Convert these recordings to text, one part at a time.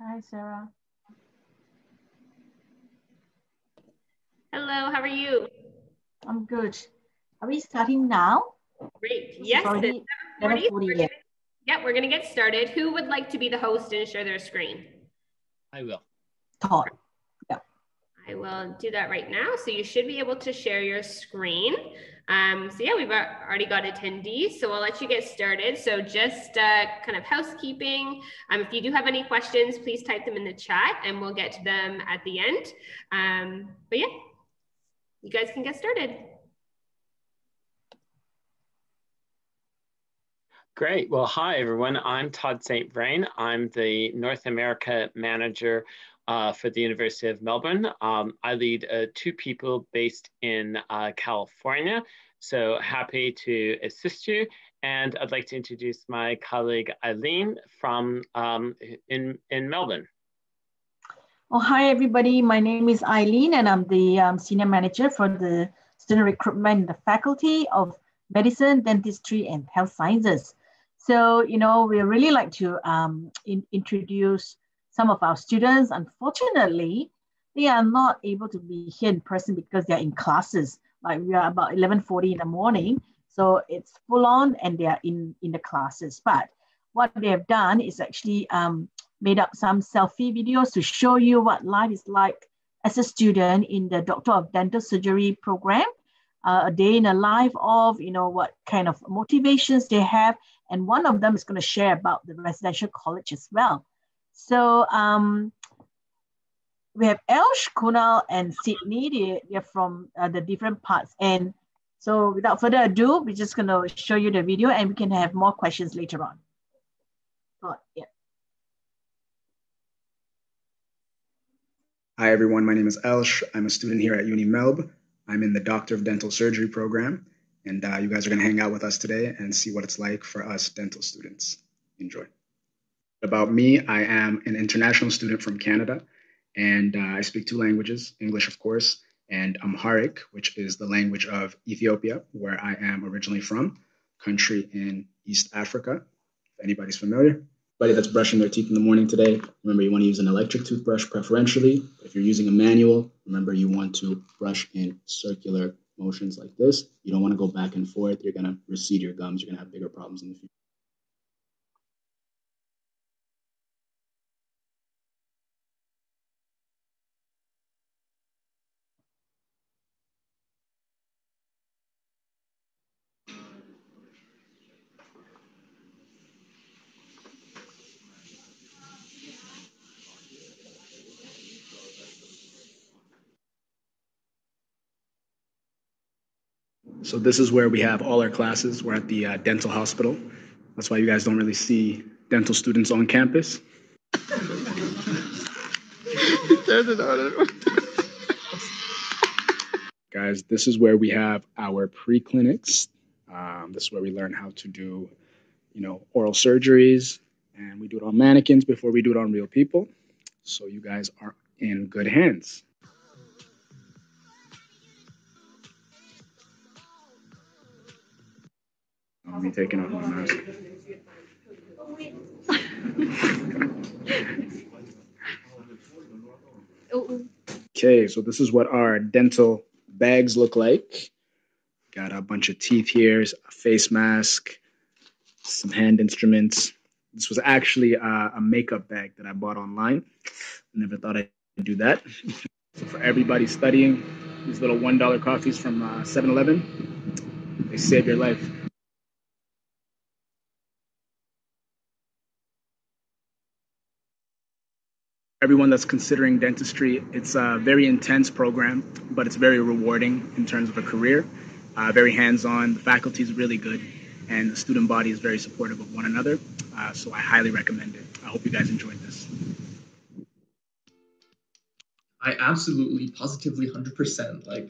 Hi, Sarah. Hello, how are you? I'm good. Are we starting now? Great. Yes, Already 7:40. 7:40, yeah. gonna- Yeah, we're gonna get started. Who would like to be the host and share their screen? I will. Todd. I will do that right now. So you should be able to share your screen. Um, so yeah, we've already got attendees, so I'll let you get started. So just uh, kind of housekeeping. Um, if you do have any questions, please type them in the chat and we'll get to them at the end. Um, but yeah, you guys can get started. Great. Well, hi, everyone. I'm Todd St. Vrain. I'm the North America manager uh, for the University of Melbourne. Um, I lead uh, two people based in uh, California. So happy to assist you. And I'd like to introduce my colleague Eileen from um, in, in Melbourne. Oh, hi, everybody. My name is Eileen, and I'm the um, senior manager for the student recruitment in the Faculty of Medicine, Dentistry, and Health Sciences. So, you know, we really like to um, in, introduce some of our students. Unfortunately, they are not able to be here in person because they're in classes. Like we are about 11:40 in the morning, so it's full on, and they are in in the classes. But what they have done is actually um, made up some selfie videos to show you what life is like as a student in the Doctor of Dental Surgery program. Uh, a day in a life of, you know, what kind of motivations they have. And one of them is going to share about the residential college as well. So um, we have Elsh, Kunal, and Sydney. They, they're from uh, the different parts. And so without further ado, we're just going to show you the video and we can have more questions later on. Oh, yeah. Hi everyone, my name is Elsh. I'm a student here at Uni Melb. I'm in the Doctor of Dental Surgery program, and uh, you guys are gonna hang out with us today and see what it's like for us dental students. Enjoy. About me, I am an international student from Canada, and uh, I speak two languages, English of course, and Amharic, which is the language of Ethiopia, where I am originally from, country in East Africa, if anybody's familiar. Anybody that's brushing their teeth in the morning today, remember you want to use an electric toothbrush preferentially. If you're using a manual, remember you want to brush in circular motions like this. You don't want to go back and forth. You're going to recede your gums. You're going to have bigger problems in the future. So this is where we have all our classes. We're at the uh, dental hospital. That's why you guys don't really see dental students on campus. guys, this is where we have our pre-clinics. Um, this is where we learn how to do, you know, oral surgeries, and we do it on mannequins before we do it on real people. So you guys are in good hands. I'll taking off my mask. Okay, so this is what our dental bags look like. Got a bunch of teeth here, a face mask, some hand instruments. This was actually a, a makeup bag that I bought online. Never thought I'd do that. so for everybody studying, these little $1 coffees from uh, 7-Eleven, they save your life. Everyone that's considering dentistry, it's a very intense program, but it's very rewarding in terms of a career. Uh, very hands-on. The faculty is really good, and the student body is very supportive of one another. Uh, so I highly recommend it. I hope you guys enjoyed this. I absolutely, positively, 100% like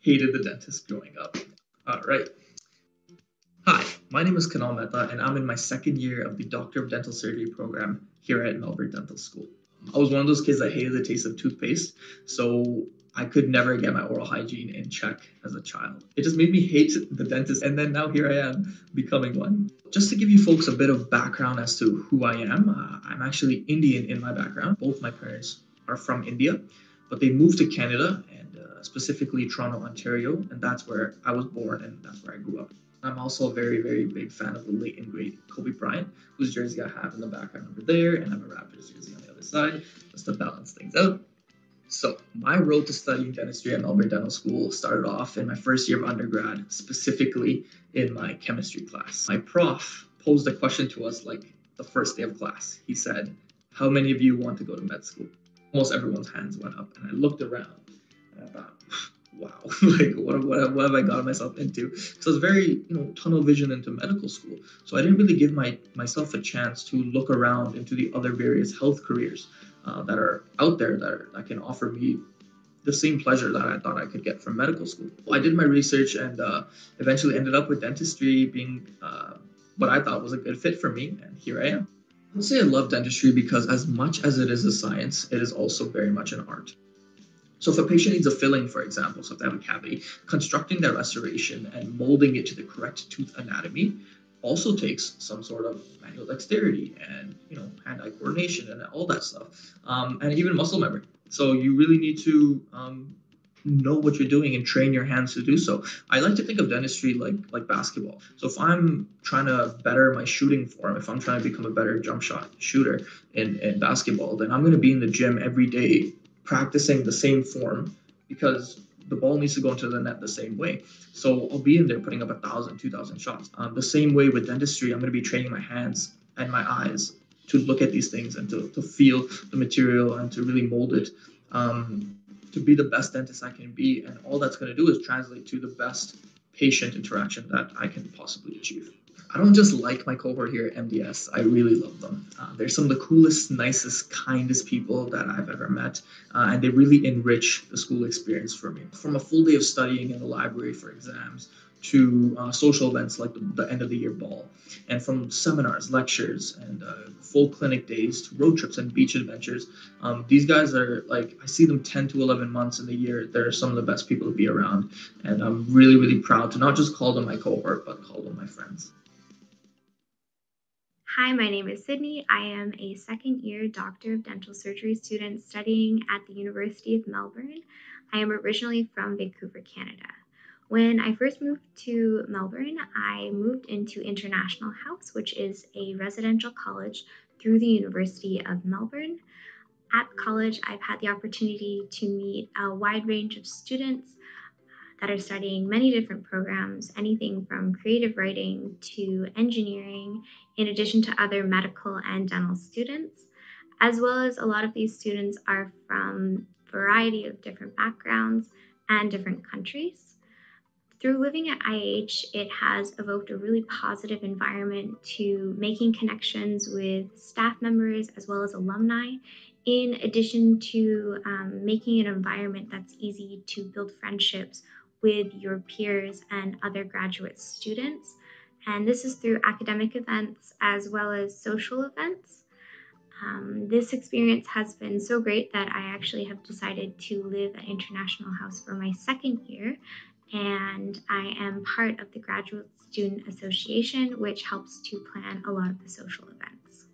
hated the dentist growing up. All right. Hi, my name is Kunal Mehta, and I'm in my second year of the Doctor of Dental Surgery program here at Melbourne Dental School. I was one of those kids that hated the taste of toothpaste, so I could never get my oral hygiene in check as a child. It just made me hate the dentist. And then now here I am becoming one. Just to give you folks a bit of background as to who I am, uh, I'm actually Indian in my background. Both my parents are from India, but they moved to Canada and uh, specifically Toronto, Ontario. And that's where I was born and that's where I grew up. I'm also a very, very big fan of the late and great Kobe Bryant, whose jersey I have in the background over there, and I have a Raptors jersey on the other side, just to balance things out. So, my road to studying dentistry at Melbourne Dental School started off in my first year of undergrad, specifically in my chemistry class. My prof posed a question to us like the first day of class. He said, How many of you want to go to med school? Almost everyone's hands went up, and I looked around and I thought, wow, like what, what, what have I got myself into? So I was very, you know, tunnel vision into medical school. So I didn't really give my myself a chance to look around into the other various health careers uh, that are out there that, are, that can offer me the same pleasure that I thought I could get from medical school. I did my research and uh, eventually ended up with dentistry being uh, what I thought was a good fit for me, and here I am. I would say I love dentistry because, as much as it is a science, it is also very much an art. So, if a patient needs a filling, for example, so if they have a cavity, constructing that restoration and molding it to the correct tooth anatomy also takes some sort of manual dexterity and you know hand-eye coordination and all that stuff, um, and even muscle memory. So you really need to um, know what you're doing and train your hands to do so. I like to think of dentistry like like basketball. So if I'm trying to better my shooting form, if I'm trying to become a better jump shot shooter in, in basketball, then I'm going to be in the gym every day practicing the same form because the ball needs to go into the net the same way. So I'll be in there putting up a thousand, two thousand shots. Um, the same way with dentistry, I'm going to be training my hands and my eyes to look at these things and to, to feel the material and to really mold it um, to be the best dentist I can be. And all that's going to do is translate to the best patient interaction that I can possibly achieve. I don't just like my cohort here at MDS, I really love them. Uh, they're some of the coolest, nicest, kindest people that I've ever met, uh, and they really enrich the school experience for me. From a full day of studying in the library for exams to uh, social events like the, the, end of the year ball, and from seminars, lectures, and uh, full clinic days to road trips and beach adventures. Um, these guys are like, I see them 10 to 11 months in the year. They're some of the best people to be around. And I'm really, really proud to not just call them my cohort, but call them my friends. Hi, my name is Sydney. I am a second year Doctor of Dental Surgery student studying at the University of Melbourne. I am originally from Vancouver, Canada. When I first moved to Melbourne, I moved into International House, which is a residential college through the University of Melbourne. At college, I've had the opportunity to meet a wide range of students that are studying many different programs, anything from creative writing to engineering, in addition to other medical and dental students, as well as a lot of these students are from variety of different backgrounds and different countries. Through living at IH, it has evoked a really positive environment to making connections with staff members as well as alumni, in addition to um, making an environment that's easy to build friendships with your peers and other graduate students. And this is through academic events as well as social events. Um, this experience has been so great that I actually have decided to live at International House for my second year. And I am part of the Graduate Student Association, which helps to plan a lot of the social events.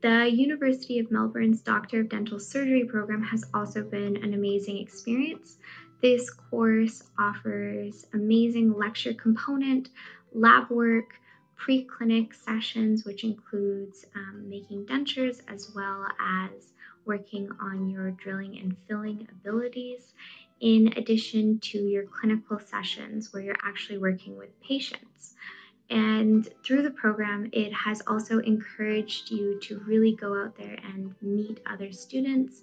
The University of Melbourne's Doctor of Dental Surgery program has also been an amazing experience. This course offers amazing lecture component, lab work, pre-clinic sessions, which includes um, making dentures as well as working on your drilling and filling abilities, in addition to your clinical sessions where you're actually working with patients. And through the program, it has also encouraged you to really go out there and meet other students,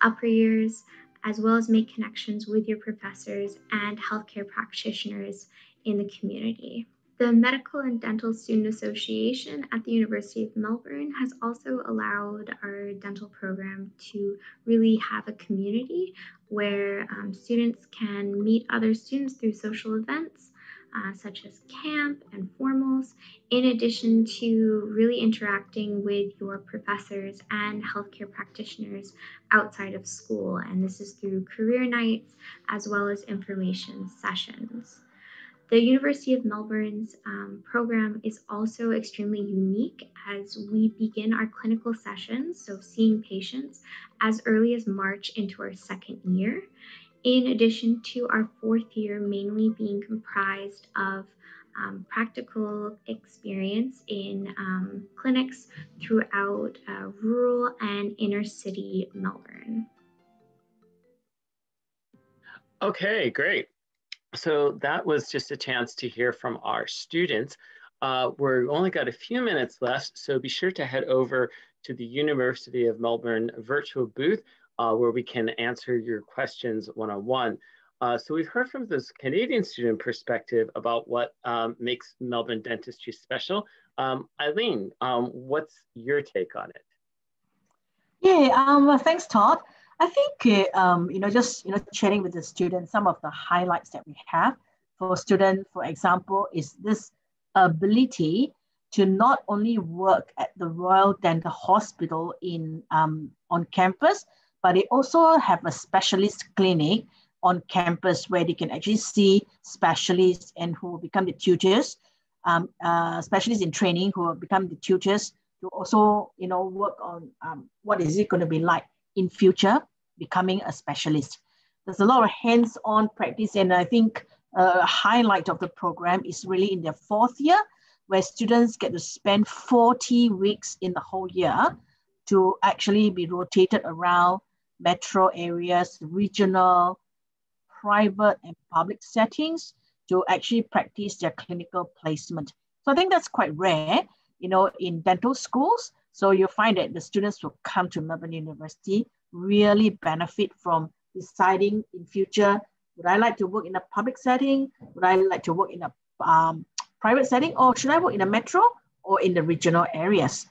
upper years, as well as make connections with your professors and healthcare practitioners in the community. The Medical and Dental Student Association at the University of Melbourne has also allowed our dental program to really have a community where um, students can meet other students through social events, uh, such as camp and formals, in addition to really interacting with your professors and healthcare practitioners outside of school. And this is through career nights as well as information sessions. The University of Melbourne's um, program is also extremely unique as we begin our clinical sessions, so seeing patients, as early as March into our second year, in addition to our fourth year mainly being comprised of um, practical experience in um, clinics throughout uh, rural and inner city Melbourne. Okay, great. So that was just a chance to hear from our students. Uh, we've only got a few minutes left, so be sure to head over to the University of Melbourne virtual booth uh, where we can answer your questions one-on-one. uh, so we've heard from this Canadian student perspective about what um, makes Melbourne dentistry special. Um, Eileen, um, what's your take on it? Yeah, um, thanks, Todd. I think, uh, um, you know, just, you know, chatting with the students, some of the highlights that we have for students, for example, is this ability to not only work at the Royal Dental Hospital in um, on campus, but they also have a specialist clinic on campus where they can actually see specialists and who will become the tutors, um, uh, specialists in training who will become the tutors to also, you know, work on um, what is it going to be like in future becoming a specialist. There's a lot of hands-on practice, and I think a highlight of the program is really in their fourth year, where students get to spend 40 weeks in the whole year to actually be rotated around metro areas, regional, private, and public settings to actually practice their clinical placement. So I think that's quite rare, you know, in dental schools. So you'll find that the students who come to Melbourne University really benefit from deciding in future, would I like to work in a public setting? Would I like to work in a um, private setting? Or should I work in a metro or in the regional areas?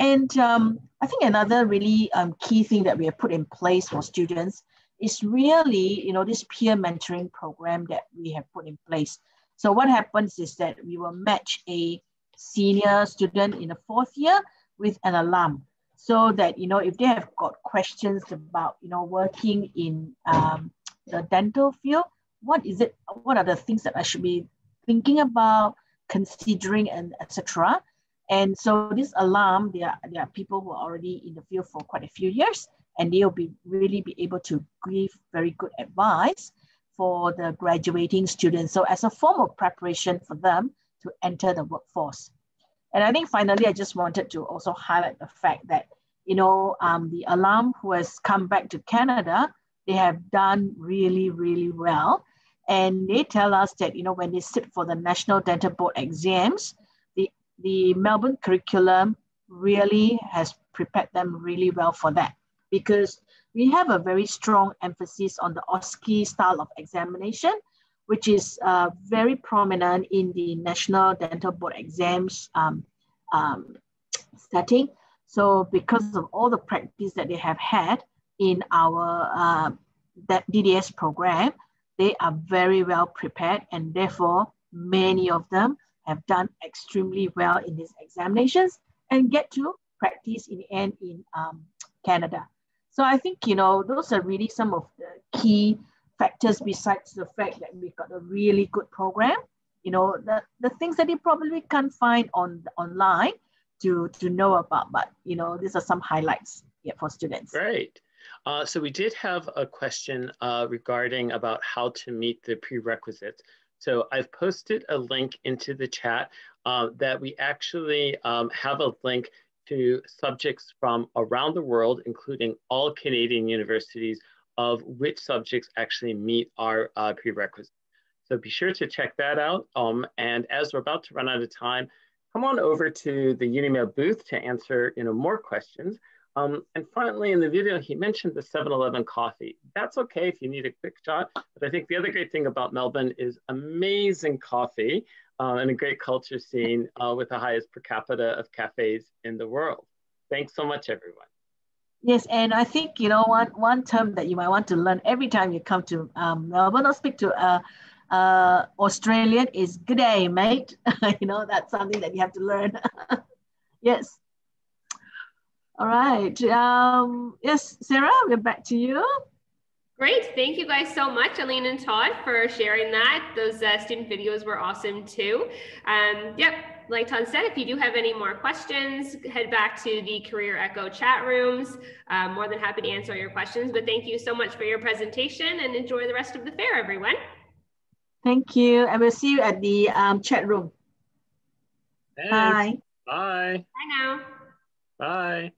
And um, I think another really um, key thing that we have put in place for students is really, you know, this peer mentoring program that we have put in place. So what happens is that we will match a senior student in the fourth year with an alum so that, you know, if they have got questions about, you know, working in um, the dental field, what is it, what are the things that I should be thinking about, considering and etc. And so this alum, there are, there are people who are already in the field for quite a few years, and they'll be really be able to give very good advice for the graduating students. So as a form of preparation for them to enter the workforce. And I think finally, I just wanted to also highlight the fact that, you know, um, the alum who has come back to Canada, they have done really, really well. And they tell us that, you know, when they sit for the National Dental Board exams, the, Melbourne curriculum really has prepared them really well for that because we have a very strong emphasis on the OSCE style of examination, which is uh, very prominent in the National Dental Board exams um, um, setting. So because of all the practice that they have had in our uh, DDS program, they are very well prepared and therefore many of them have done extremely well in these examinations and get to practice in the end in um, Canada. So I think, you know, those are really some of the key factors besides the fact that we've got a really good program. You know, the, the things that you probably can't find on online to, to know about, but, you know, these are some highlights yeah, for students. Great. Uh, so we did have a question uh, regarding about how to meet the prerequisites. So I've posted a link into the chat uh, that we actually um, have a link to subjects from around the world, including all Canadian universities, of which subjects actually meet our uh, prerequisites. So be sure to check that out. Um, and as we're about to run out of time, come on over to the UniMelb booth to answer you know, more questions. Um, and finally, in the video, he mentioned the 7-Eleven coffee. That's okay if you need a quick shot, but I think the other great thing about Melbourne is amazing coffee uh, and a great culture scene uh, with the highest per capita of cafes in the world. Thanks so much, everyone. Yes, and I think, you know, one, one term that you might want to learn every time you come to um, Melbourne or speak to a, uh, Australian is good day, mate. you know, that's something that you have to learn. yes. All right. Um, yes, Sarah, we're back to you. Great. Thank you guys so much, Eileen and Todd, for sharing that. Those uh, student videos were awesome too. Um, yep, like Todd said, if you do have any more questions, head back to the CareerEco chat rooms. I'm more than happy to answer your questions, but thank you so much for your presentation and enjoy the rest of the fair, everyone. Thank you. And we'll see you at the um, chat room. Thanks. Bye. Bye. Bye now. Bye.